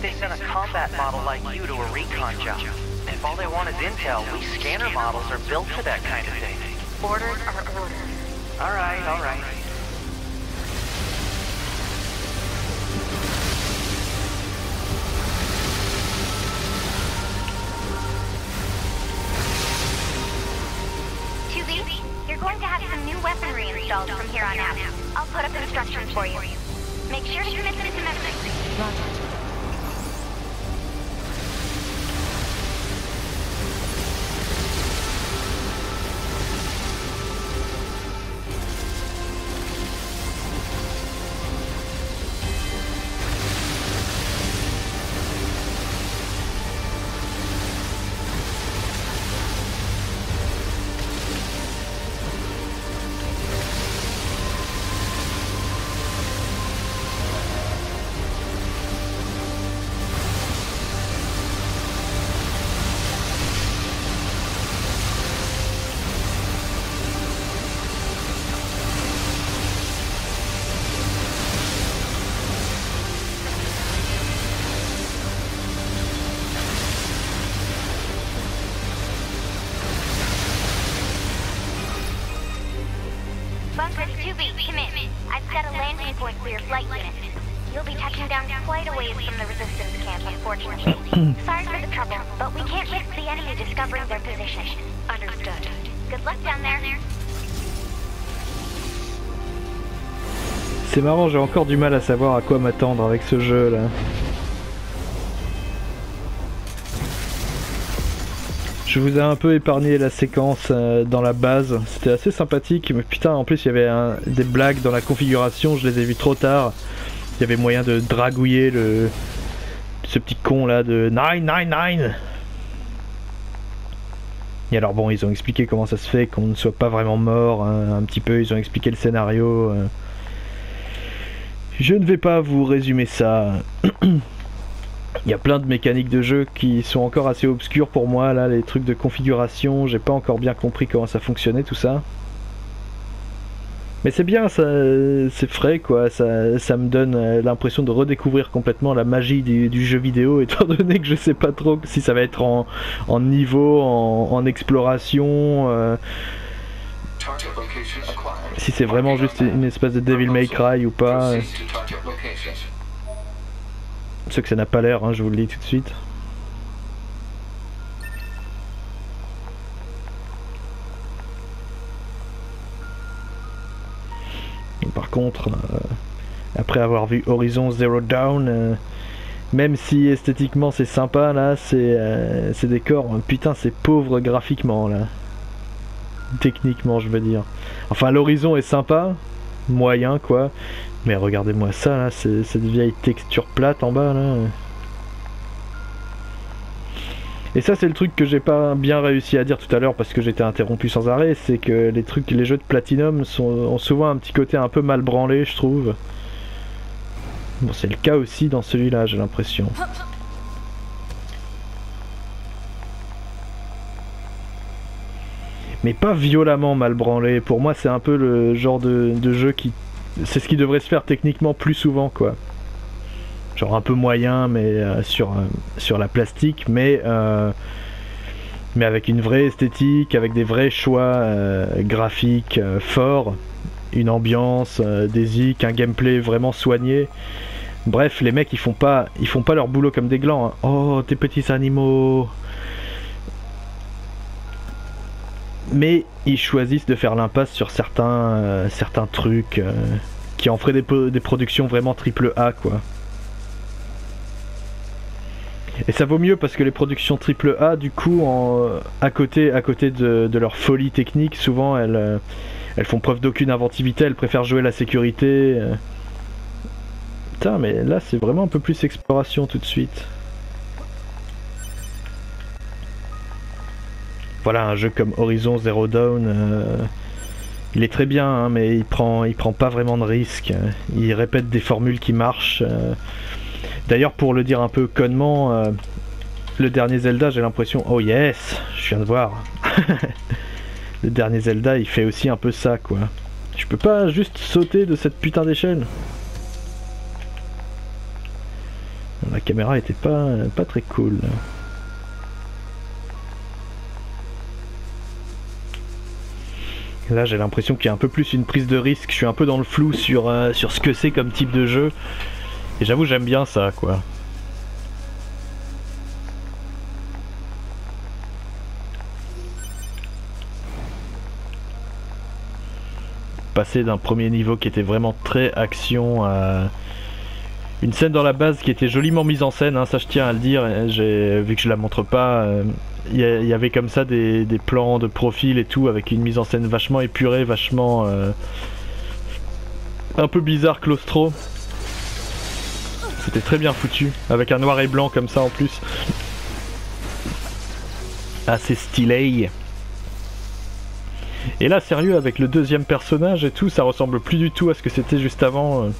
think they sent a combat model like you to a recon job? If all they want is intel, we scanner models are built for that kind of thing. Orders are orders. Alright, alright. You're going to have some new weaponry installed from here on out. I'll put up instructions for you. Make sure to commit them to memory. Bunker 2B, come in. I've set a landing point for your flight unit. You'll be touching down quite a ways from the resistance camp, unfortunately. Sorry for the trouble, but we can't risk the enemy discovering their position. Understood. Good luck down there. C'est marrant, j'ai encore du mal à savoir à quoi m'attendre avec ce jeu là. Je vous ai un peu épargné la séquence euh, dans la base, c'était assez sympathique, mais putain en plus il y avait des blagues dans la configuration, je les ai vues trop tard. Il y avait moyen de dragouiller le ce petit con là de 999 Et alors bon, ils ont expliqué comment ça se fait qu'on ne soit pas vraiment mort, hein, un petit peu, ils ont expliqué le scénario. euh. Je ne vais pas vous résumer ça. Il y a plein de mécaniques de jeu qui sont encore assez obscures pour moi, là, les trucs de configuration, j'ai pas encore bien compris comment ça fonctionnait tout ça. Mais c'est bien, ça, c'est frais quoi, ça, ça me donne euh, l'impression de redécouvrir complètement la magie du, jeu vidéo, étant donné que je sais pas trop si ça va être en, niveau, en, exploration, euh, si c'est vraiment juste une espèce de Devil May Cry ou pas. Proceed to target location. Ce que ça n'a pas l'air, hein, je vous le dis tout de suite. Par contre, euh, après avoir vu Horizon Zero Dawn, euh, même si esthétiquement c'est sympa là, c'est euh, ces décors, putain c'est pauvre graphiquement là. Techniquement je veux dire. Enfin l'horizon est sympa, moyen quoi, mais regardez-moi ça là, cette vieille texture plate en bas là. Et ça c'est le truc que j'ai pas bien réussi à dire tout à l'heure parce que j'étais interrompu sans arrêt, c'est que les trucs, les jeux de Platinum ont souvent un petit côté un peu mal branlé je trouve. Bon c'est le cas aussi dans celui-là j'ai l'impression. Mais pas violemment mal branlé, pour moi c'est un peu le genre de jeu qui... C'est ce qui devrait se faire techniquement plus souvent quoi. Genre un peu moyen mais euh, sur, euh, sur la plastique mais euh, mais avec une vraie esthétique avec des vrais choix graphiques forts. Une ambiance des zik un gameplay vraiment soigné. Bref les mecs ils font pas ils font pas leur boulot comme des glands hein. oh tes petits animaux. Mais ils choisissent de faire l'impasse sur certains certains trucs qui en feraient des, productions vraiment triple A quoi et ça vaut mieux parce que les productions triple A, du coup, à côté, de, leur folie technique, souvent elles, euh, elles font preuve d'aucune inventivité, elles préfèrent jouer la sécurité. euh. Putain, mais là c'est vraiment un peu plus exploration tout de suite. Voilà, un jeu comme Horizon Zero Dawn, euh, il est très bien, hein, mais il prend, prend pas vraiment de risques. Il répète des formules qui marchent. euh. D'ailleurs, pour le dire un peu connement, euh, le dernier Zelda, j'ai l'impression. Oh yes, je viens de voir. le dernier Zelda, il fait aussi un peu ça, quoi. Je peux pas juste sauter de cette putain d'échelle. caméra était pas très cool. Là j'ai l'impression qu'il y a un peu plus une prise de risque, je suis un peu dans le flou sur, euh, sur ce que c'est comme type de jeu. Et j'avoue j'aime bien ça quoi. Passer d'un premier niveau qui était vraiment très action à une scène dans la base qui était joliment mise en scène, hein, ça je tiens à le dire, vu que je la montre pas, il euh, y, avait comme ça des, des, plans de profil et tout avec une mise en scène vachement épurée, vachement euh, un peu bizarre claustro. C'était très bien foutu, avec un noir et blanc comme ça en plus. Assez stylé. Et là, sérieux, avec le deuxième personnage et tout, ça ressemble plus du tout à ce que c'était juste avant. euh.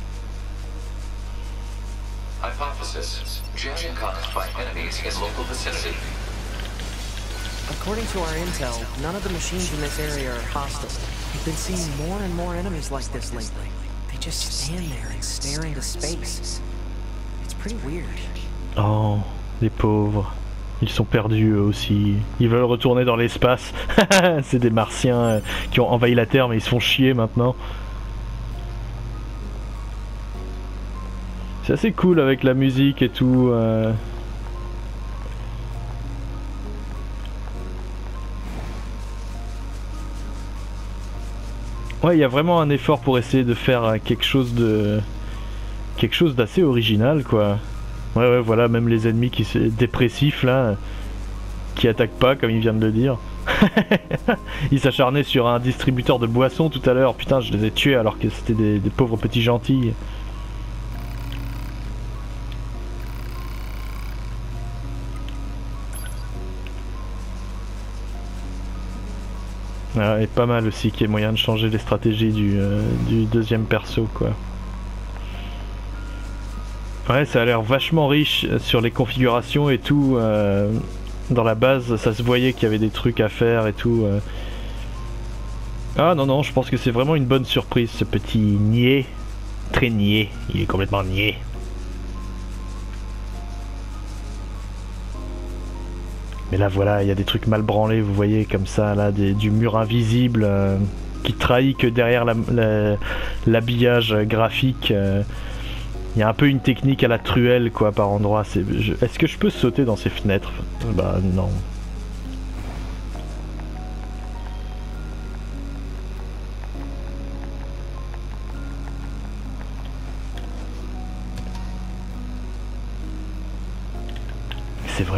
In local vicinity. According to our intel, none of the machines in this area are hostile. We've been seeing more and more enemies like this lately. They just stand there and stare into space. It's pretty weird. Oh, les pauvres. Ils sont perdus eux aussi. Ils veulent retourner dans l'espace. C'est des martiens euh, qui ont envahi la Terre mais ils se font chier maintenant. C'est assez cool avec la musique et tout. euh. Ouais, il y a vraiment un effort pour essayer de faire quelque chose de quelque chose d'assez original quoi. Ouais ouais voilà même les ennemis qui dépressifs là qui attaquent pas comme il vient de le dire. il s'acharnait sur un distributeur de boissons tout à l'heure. Putain, je les ai tués alors que c'était des pauvres petits gentils. Ah, et pas mal aussi qu'il y ait moyen de changer les stratégies du, euh, deuxième perso quoi. Ouais, ça a l'air vachement riche sur les configurations et tout. euh, dans la base, ça se voyait qu'il y avait des trucs à faire et tout. euh. Ah non, non, je pense que c'est vraiment une bonne surprise ce petit niais. Très niais, il est complètement niais. Mais là voilà, il y a des trucs mal branlés, vous voyez comme ça, là, du mur invisible euh, qui trahit que derrière la- la- l'habillage graphique. euh, il y a un peu une technique à la truelle quoi par endroit. Est-ce que je peux sauter dans ces fenêtres? Bah non.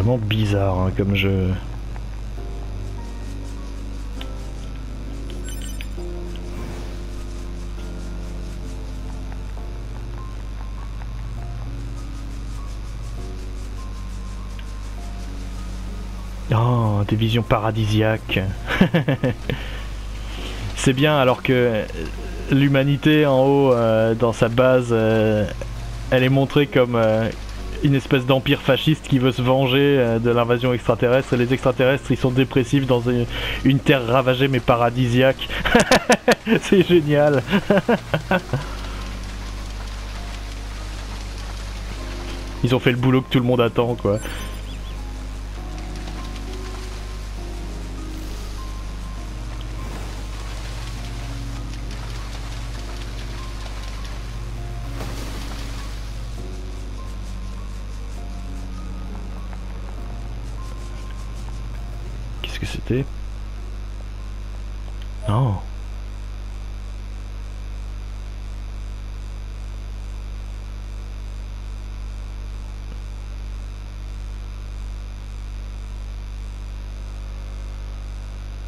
Bizarre hein, comme jeu. Oh, des visions paradisiaques. C'est bien alors que l'humanité en haut, euh, dans sa base, euh, elle est montrée comme euh, une espèce d'empire fasciste qui veut se venger euh, de l'invasion extraterrestre. Et les extraterrestres, ils sont dépressifs dans une, une terre ravagée mais paradisiaque. C'est génial. Ils ont fait le boulot que tout le monde attend, quoi. Non.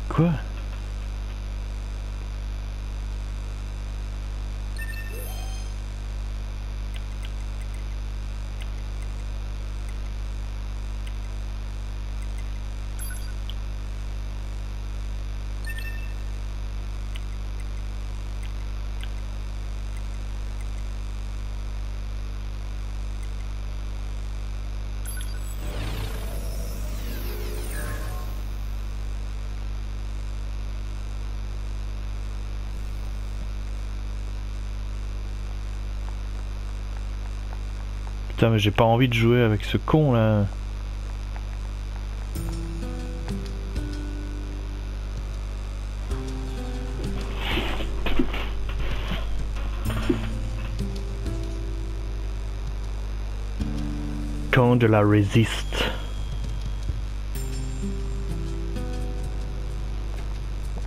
Quoi Putain, mais j'ai pas envie de jouer avec ce con là. Camp de la résiste.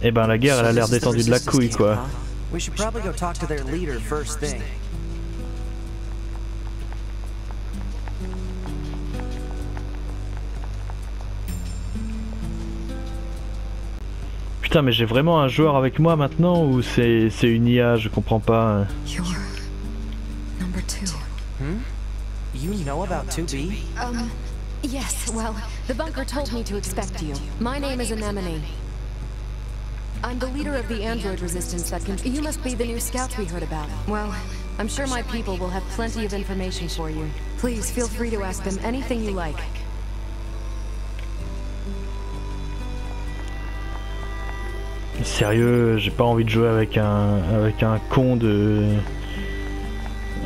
Eh ben la guerre elle a l'air détendue de la couille quoi. huh? We should probably go talk to their leader first thing. Putain mais j'ai vraiment un joueur avec moi maintenant ou c'est c'est une IA, je comprends pas. You're number two. You know about 2B? Um, yes, well, the bunker told me to expect you. My name is Anemone. I'm the leader of the android resistance that can. You must be the new scouts we heard about. Well, I'm sure my people will have plenty of information for you. Please feel free to ask them anything you like. Sérieux, j'ai pas envie de jouer avec un avec un con de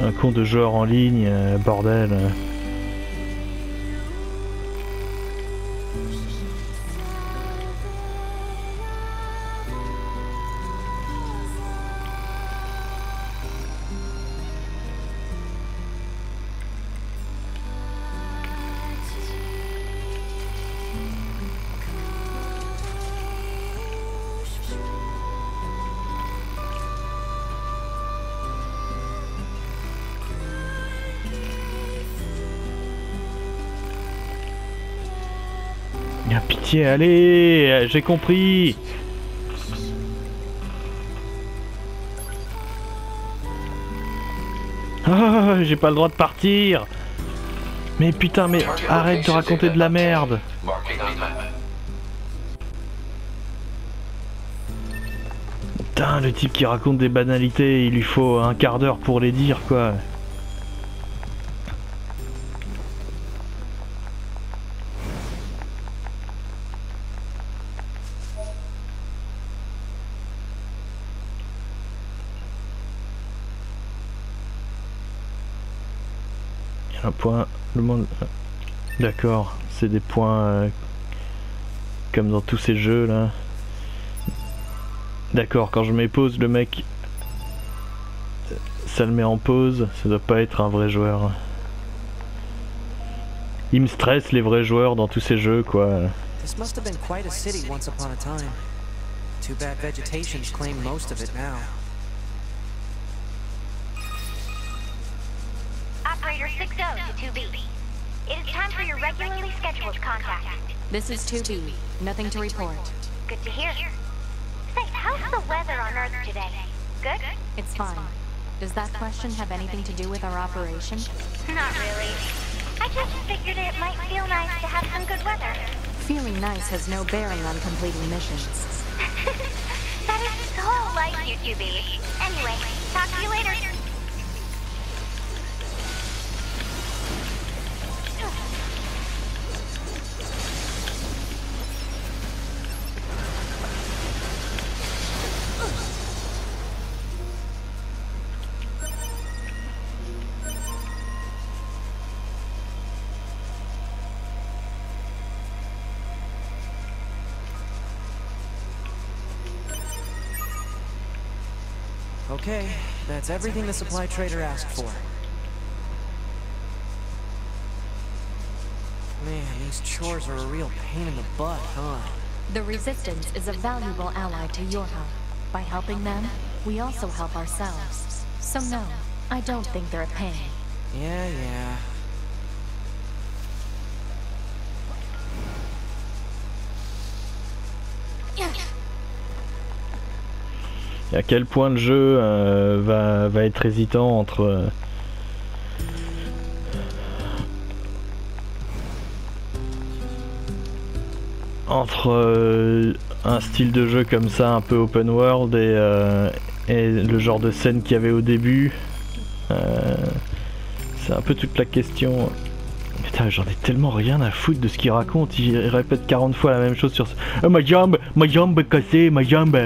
un con de joueur en ligne, euh, bordel. Pitié, allez, j'ai compris. Ah, j'ai pas le droit de partir. Mais putain, mais arrête de raconter de la merde. Putain, le type qui raconte des banalités, il lui faut un quart d'heure pour les dire, quoi. Le monde... D'accord, c'est des points euh, comme dans tous ces jeux là. D'accord, quand je mets pause, le mec, ça le met en pause, ça doit pas être un vrai joueur. Il me stresse les vrais joueurs dans tous ces jeux quoi. This must have been quite a city once upon a time. Too bad vegetation's claimed most of it now. Contact. This is 2B. Nothing to report. Good to hear. Say, how's the weather on Earth today? Good? It's fine. Does that question have anything to do with our operation? Not really. I just figured it might feel nice to have some good weather. Feeling nice has no bearing on completing missions. that is so like you, 2B. Anyway, talk to you later. Okay, that's everything the supply trader asked for. Man, these chores are a real pain in the butt, huh? The Resistance is a valuable ally to your help. By helping them, we also help ourselves. So no, I don't think they're a pain. Yeah, yeah. À quel point le jeu euh, va, va être hésitant entre. euh, entre euh, un style de jeu comme ça, un peu open world, et, le genre de scène qu'il y avait au début. C'est un peu toute la question. Putain, j'en ai tellement rien à foutre de ce qu'il raconte. Il répète 40 fois la même chose sur. Oh, ma jambe, ma jambe cassée, ma jambe.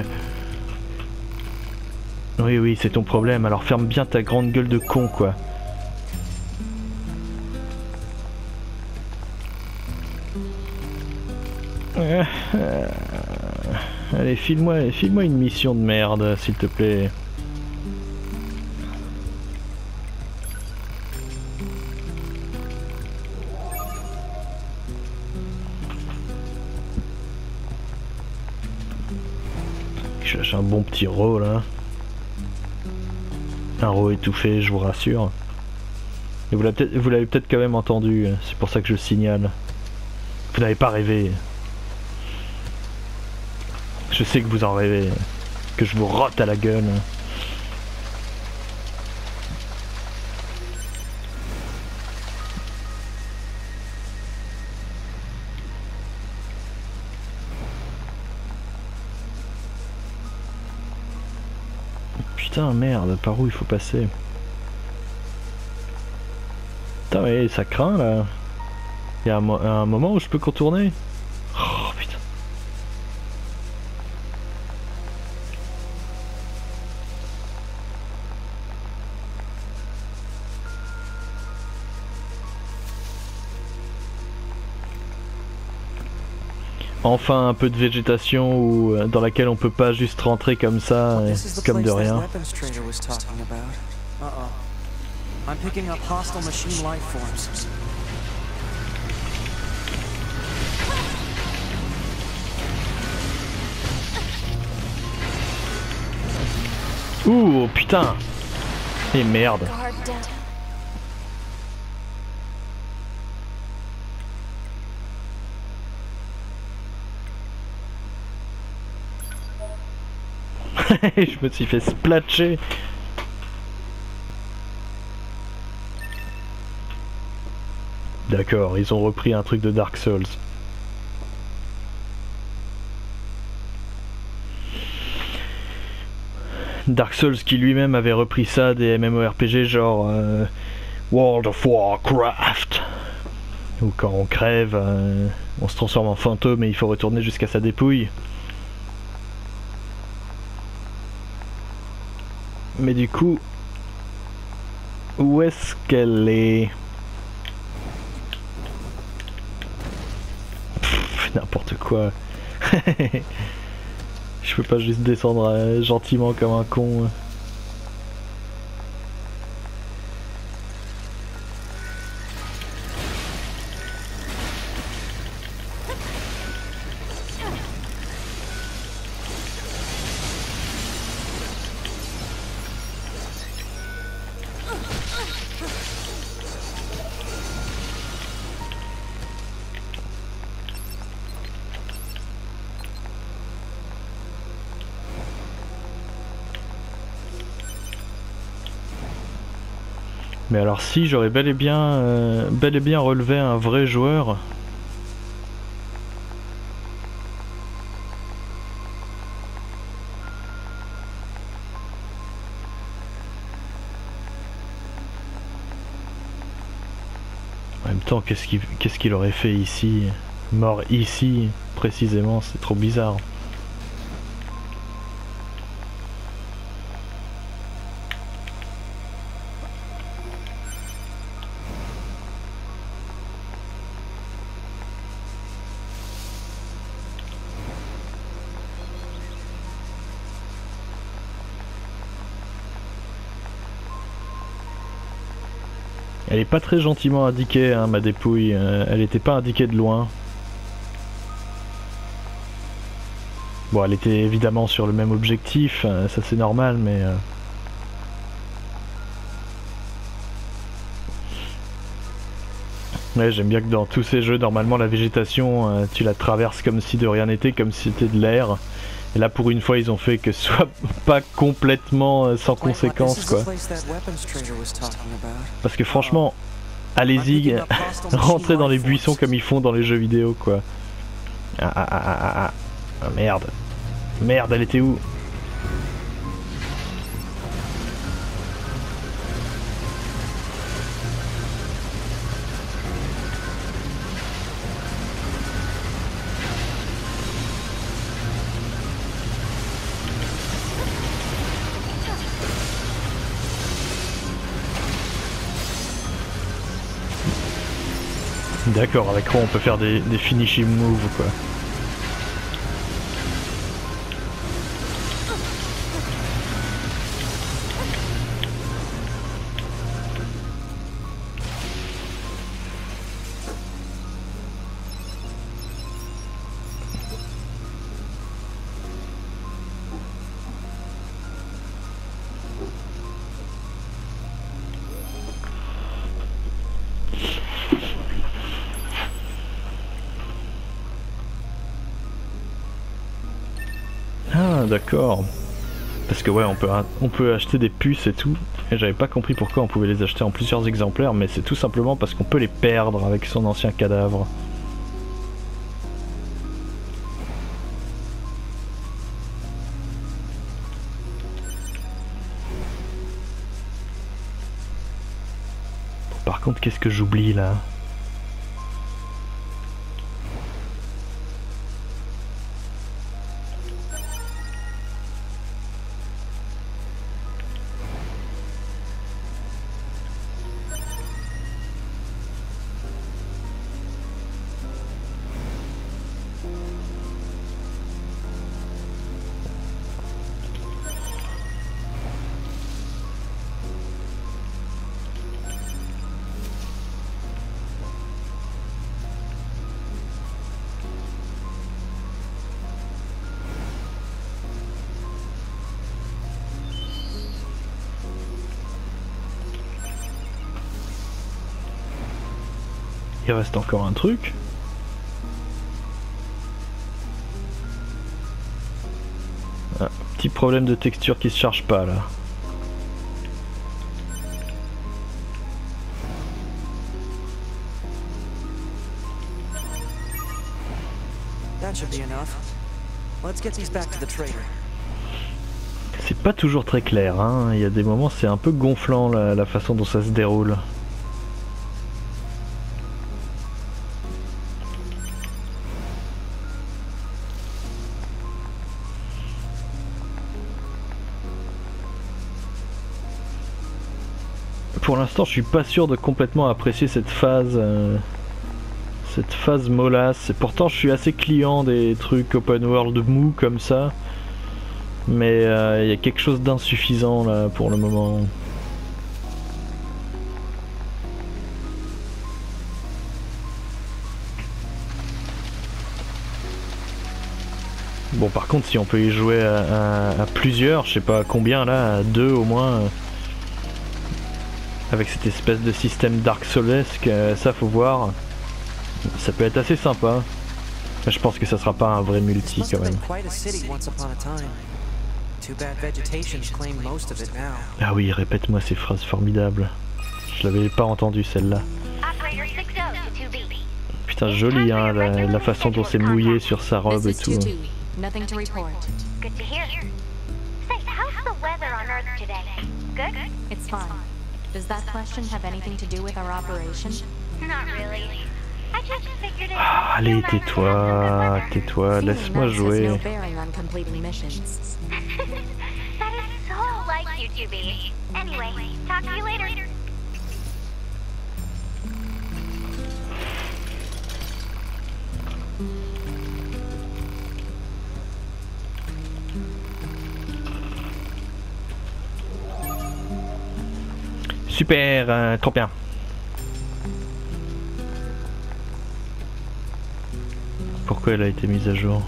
Oui, oui, c'est ton problème, alors ferme bien ta grande gueule de con, quoi. Euh, euh, allez, file-moi file une mission de merde, s'il te plaît. Je cherche un bon petit rôle. Hein. Un ro étouffé, je vous rassure. Et vous l'avez peut-être quand même entendu, c'est pour ça que je signale. Vous n'avez pas rêvé. Je sais que vous en rêvez. Que je vous rote à la gueule. Putain, merde, par où il faut passer Putain, mais ça craint là. Il y a un, un moment où je peux contourner Enfin un peu de végétation où, euh, dans laquelle on peut pas juste rentrer comme ça, euh, comme de rien. Ouh putain. Et merde Je me suis fait splatcher D'accord, ils ont repris un truc de Dark Souls. Dark Souls qui lui-même avait repris ça des MMORPG genre euh, World of Warcraft. Où quand on crève, euh, on se transforme en fantôme et il faut retourner jusqu'à sa dépouille. Mais du coup, où est-ce qu'elle est? Pff, N'importe quoi. Je peux pas juste descendre euh, gentiment comme un con. Si j'aurais bel et bien euh, bel et bien relevé un vrai joueur. En même temps, qu'est-ce qu'il aurait fait ici? Mort ici, précisément, c'est trop bizarre. Pas très gentiment indiquée, hein, ma dépouille. Euh, elle était pas indiquée de loin. Bon, elle était évidemment sur le même objectif, euh, ça c'est normal, mais... euh, j'aime bien que dans tous ces jeux, normalement, la végétation, tu la traverses comme si de rien n'était, comme si c'était de l'air. Et là, pour une fois, ils ont fait que ce soit pas complètement euh, sans conséquence, quoi. Parce que franchement, allez-y, rentrez dans les buissons comme ils font dans les jeux vidéo, quoi. Ah, ah, ah, ah, ah, ah, merde. Merde, elle était où? D'accord, avec quoi on peut faire des, des finishing moves, quoi. D'accord. Parce que ouais, on peut, acheter des puces et tout. Et j'avais pas compris pourquoi on pouvait les acheter en plusieurs exemplaires, mais c'est tout simplement parce qu'on peut les perdre avec son ancien cadavre. Par contre, qu'est-ce que j'oublie là? Il reste encore un truc. Ah, petit problème de texture qui se charge pas là. C'est pas toujours très clair, hein. il y a des moments c'est un peu gonflant la, la façon dont ça se déroule. Pour l'instant, je suis pas sûr de complètement apprécier cette phase, euh, cette phase molasse. Et pourtant, je suis assez client des trucs open world mou comme ça, mais euh, il y a quelque chose d'insuffisant là pour le moment. Bon, par contre, si on peut y jouer à, à- à plusieurs, je sais pas combien là, à deux au moins. Avec cette espèce de système Dark Soulesque, euh, ça faut voir. Ça peut être assez sympa. Je pense que ça sera pas un vrai multi quand même. Ah oui, répète-moi ces phrases formidables. Je l'avais pas entendu celle-là. Operator 6 to 2B. Putain, joli hein, la, la façon dont c'est mouillé sur sa robe et tout. 2-2. Nothing to report. Good Does that question have anything to do with our operation? Not really. Ah, allez, tais-toi, tais-toi, laisse-moi jouer. Anyway, talk to you later. Super, euh, trop bien. Pourquoi elle a été mise à jour?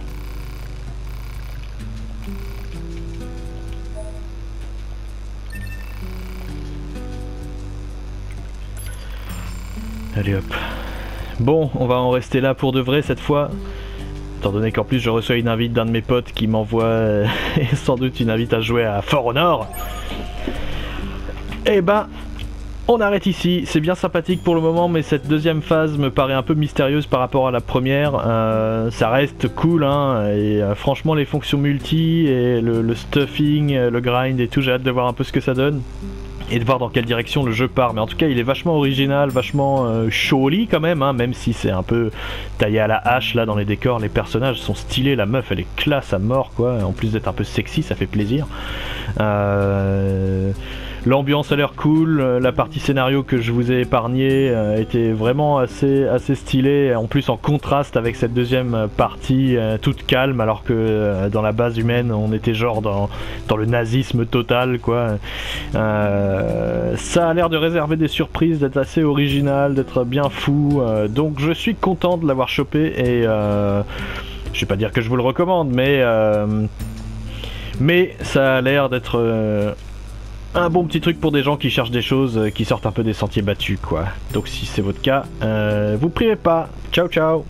Allez hop. Bon, on va en rester là pour de vrai cette fois. Étant donné qu'en plus je reçois une invite d'un de mes potes qui m'envoie euh, sans doute une invite à jouer à Fort au Nord. Eh ben, on arrête ici, c'est bien sympathique pour le moment, mais cette deuxième phase me paraît un peu mystérieuse par rapport à la première. Euh, ça reste cool, hein, et euh, franchement, les fonctions multi le, stuffing, euh, le grind et tout, j'ai hâte de voir un peu ce que ça donne. Et de voir dans quelle direction le jeu part. Mais en tout cas, il est vachement original, vachement euh, quand même, hein, même si c'est un peu taillé à la hache là dans les décors. Les personnages sont stylés, la meuf elle est classe à mort quoi. En plus d'être un peu sexy, ça fait plaisir. L'ambiance a l'air cool, euh, la partie scénario que je vous ai épargnée euh, était vraiment assez, assez stylée, en plus en contraste avec cette deuxième partie euh, toute calme, alors que dans la base humaine on était genre dans, dans le nazisme total quoi. Ça a l'air de réserver des surprises, d'être assez original, d'être bien fou, donc je suis content de l'avoir chopé et euh, je vais pas dire que je vous le recommande, mais mais ça a l'air d'être un bon petit truc pour des gens qui cherchent des choses euh, qui sortent un peu des sentiers battus quoi. Donc si c'est votre cas, euh, vous privez pas. Ciao ciao